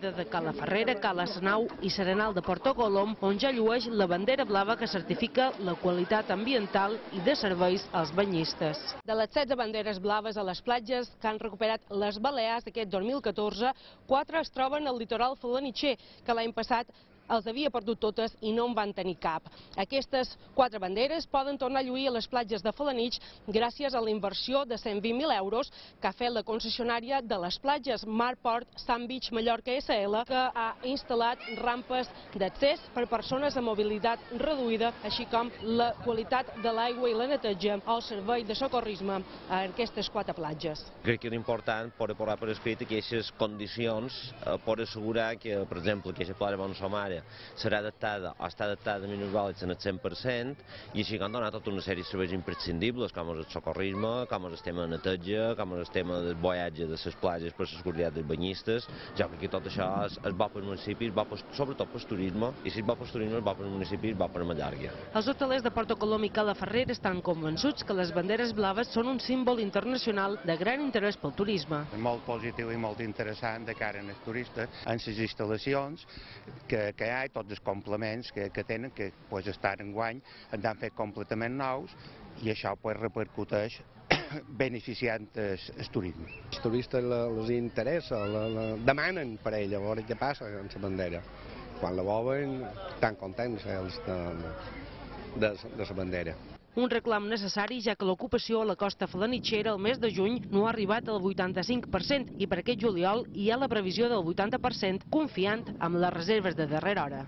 de Cala Ferrera, Cala Senau i Serenal de Porto Colom, on ja llueix la bandera blava que certifica la qualitat ambiental i de serveis als banyistes. De les 16 banderes blaves a les platges que han recuperat les Balears d'aquest 2014, quatre es troben al litoral felanitxer, que l'any passat els havia perdut totes i no en van tenir cap. Aquestes quatre banderes poden tornar a lluir a les platges de Falanitx gràcies a la inversió de 120.000 euros que ha fet la concessionària de les platges Marport Sand Beach Mallorca SL, que ha instal·lat rampes d'accés per persones amb mobilitat reduïda, així com la qualitat de l'aigua i la neteja al servei de socorrisme a aquestes quatre platges. Crec que és important poder posar per escrit aquestes condicions eh, per assegurar que, per exemple, aquesta platja Bonsomare serà adaptada o està adaptada a minusvàlids en el 100% i així han donat tota una sèrie de serveis imprescindibles com és el socorrisme, com és el tema de neteja, com és el tema del voyatge de les platges per la seguretat dels banyistes. Jo crec que tot això és, és bo per municipi, és bo per, sobretot per turisme, i si és bo per turisme és bo per municipi, és bo per Mallarga. Els hotelers de Porto Colom i Cala Ferrer estan convençuts que les banderes blaves són un símbol internacional de gran interès pel turisme. molt positiu i molt interessant de cara als turistes en les instal·lacions que, que ha i tots els complements que, que tenen, que pues, estan en guany, ens han fet completament nous i això pues, repercuteix beneficiant el, el turisme. Els turistes els interessa, la, la, demanen per ella, a veure què passa amb la bandera. Quan la veuen, tan contents els de, de, de la bandera. Un reclam necessari ja que l'ocupació a la costa falanitxera el mes de juny no ha arribat al 85% i per aquest juliol hi ha la previsió del 80% confiant amb les reserves de darrera hora.